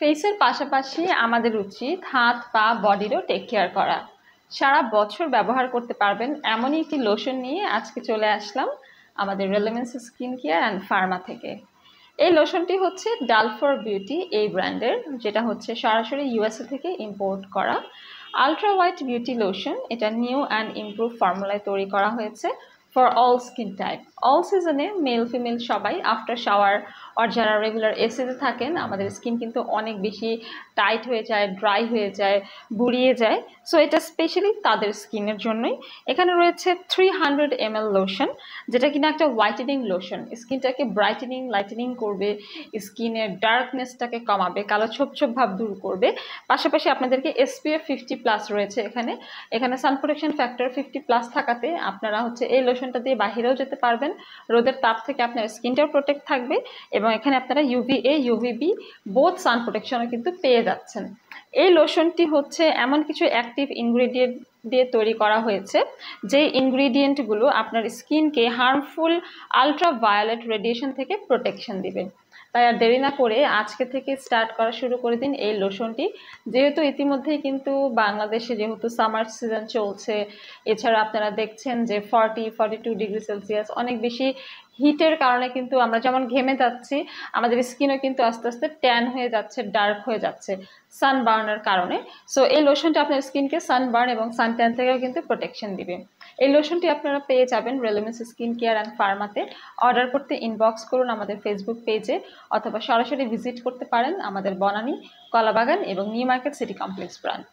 ফেসের পাশাপাশি আমাদের উচিত হাত, পা, বডিরও টেক কেয়ার করা। সারা বছর ব্যবহার করতে পারবেন এমনই একটি লোশন নিয়ে আজকে চলে আসলাম আমাদের রেলেমেন্স স্কিন কেয়ার অ্যান্ড ফার্মা থেকে। এই লোশনটি হচ্ছে ডালফর বিউটি এই ব্র্যান্ডের যেটা হচ্ছে সরাসরি ইউএসএ থেকে ইম্পোর্ট করা। আলট্রা হোয়াইট বিউটি লোশন এটা নিউ অ্যান্ড ইমপ্রুভ ফর্মুলায় তৈরি করা হয়েছে। For all skin type all সিজনে মেল ফিমেল সবাই আফটার শাওয়ার আর যারা রেগুলার এসিতে থাকেন, আমাদের স্কিন কিন্তু অনেক বেশি টাইট হয়ে যায় ড্রাই হয়ে যায় বুড়িয়ে যায়। সো এটা স্পেশালি তাদের স্কিনের জন্যই। এখানে রয়েছে three hundred m l lotion যেটা কিনা একটা হোয়াইটেনিং লোশন স্কিনটাকে ব্রাইটেনিং লাইটেনিং করবে স্কিনের ডার্কনেসটাকে কমাবে, কালো ছোপ ছোপ ভাব দূর করবে। পাশাপাশি আপনাদেরকে এসপিএফ ফিফটি প্লাস রয়েছে এখানে। এখানে sun protection factor fifty plus থাকাতে আপনারা হচ্ছে এই লোশনটা দিয়ে বাহিরেও যেতে পারবেন। রোদের তাপ থেকে আপনার স্কিনটাও প্রোটেক্ট থাকবে এবং এখানে আপনারা ইউভিএ ইউভিবি বোথ সান প্রোটেকশনও কিন্তু পেয়ে যাচ্ছেন। এই লোশনটি হচ্ছে এমন কিছু অ্যাক্টিভ ইনগ্রিডিয়েন্ট দিয়ে তৈরি করা হয়েছে, যে ইনগ্রিডিয়েন্টগুলো আপনার স্কিনকে হার্মফুল আলট্রা ভায়োলেট রেডিয়েশন থেকে প্রোটেকশন দিবে। তাই আর দেরি না করে আজকে থেকে স্টার্ট করা শুরু করে দিন এই লোশনটি। যেহেতু ইতিমধ্যেই কিন্তু বাংলাদেশে যেহেতু সামার সিজন চলছে, এছাড়া আপনারা দেখছেন যে forty forty two degree Celsius অনেক বেশি হিটের কারণে কিন্তু আমরা যেমন ঘেমে যাচ্ছি, আমাদের স্কিনও কিন্তু আস্তে আস্তে ট্যান হয়ে যাচ্ছে, ডার্ক হয়ে যাচ্ছে, সানবার্নের কারণে। সো এই লোশনটা আপনার স্কিনকে সানবার্ন এবং সান ট্যান থেকেও কিন্তু প্রোটেকশন দিবে। এই লোশনটি আপনারা পেয়ে যাবেন রেলিমেন্স স্কিন কেয়ার অ্যান্ড ফার্মাতে অর্ডার করতে ইনবক্স করুন আমাদের ফেসবুক পেজে অথবা সরাসরি ভিজিট করতে পারেন আমাদের বনানী, কলাবাগান এবং New Market City Complex branch